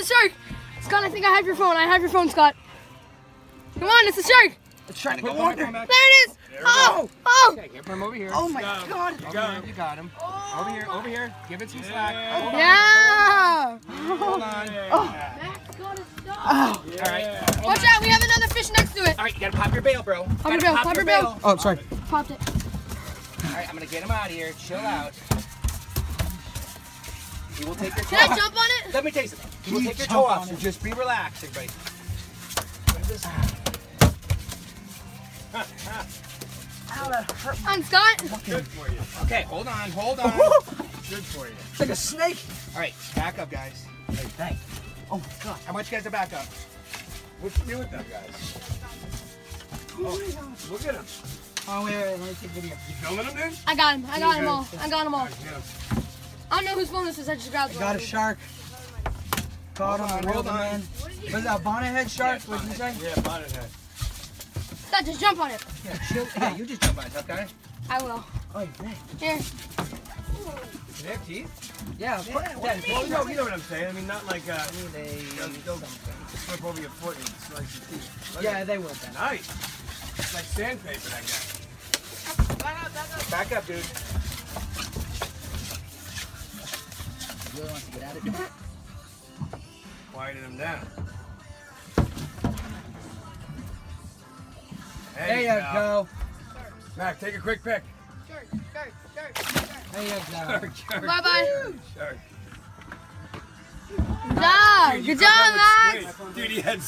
the shark. Scott, I think I have your phone. I have your phone, Scott. Come on, it's the shark. It's trying to Put go one under. back. There it is. Oh, oh. Okay, here, put him over here. Oh my Go. god. You got him. You got him. Over here, over here. Give it some slack. Yeah. Hold on. Yeah. Hold on. Max, oh. gotta stop. Oh. oh. All right. Hold Watch on. out, we have another fish next to it. All right, you gotta pop your bail, bro. Pop your Gotta bail, pop your bail. Oh, sorry. Popped it. All right, I'm gonna get him out of here. Chill out. He will take your toe Can I jump on it? Let me tell you something. He will Can you take your toe off, on so just be relaxed, everybody. What is this? Ow, that hurt. Come on, Scott. Good for you. Okay, hold on, hold on. Good for you. It's like a snake. All right, back up, guys. Hey, thanks. Oh my god. How want you guys to back up. What's new with them guys? Oh, look at him. Oh, wait, wait, let me take video. You filming him, dude? I got him. I got him all. I got him all. Get. I don't know whose phone this is. I just grabbed one. Got a shark. Caught Hold him, on, reeled hold him on. in. Was that a bonnet head shark? What'd you say? Yeah, bonnet head. Scott, just jump on it. Yeah, chill. Yeah, you just jump on it, tough guy. I will. Oh, man. Here. Do they have teeth? Yeah, of course. what Yeah, do you Well, you know, you know what I'm saying. I mean, not like uh, they, don't, don't slip over your foot and slice your teeth. Look yeah, at they will then. Nice. It's like sandpaper, that guy. Back up, dude. Really wants to get at it. Quieted him down. There you go. Mac, take a quick pick. Shark, shark, shark, There you go. Shark, shark. Bye bye. Shark. Good job. Dude, you Good job, Max. Dude, he had